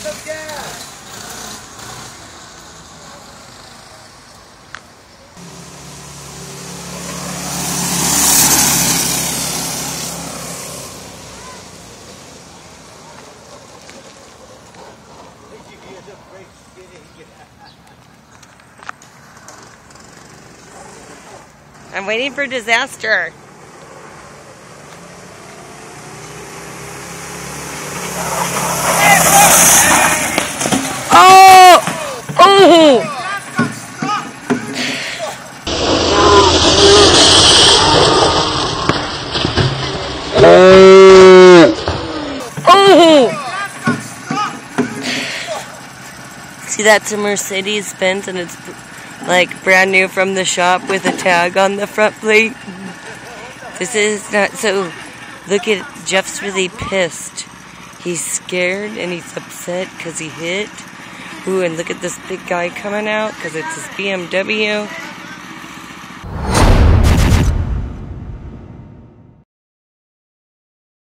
some gas. I'm waiting for disaster. Oh! oh! Oh! See, that's a Mercedes Benz and it's like brand new from the shop with a tag on the front plate. This is not so. Look at Jeff's really pissed. He's scared and he's upset because he hit. Ooh, and look at this big guy coming out because it's his BMW.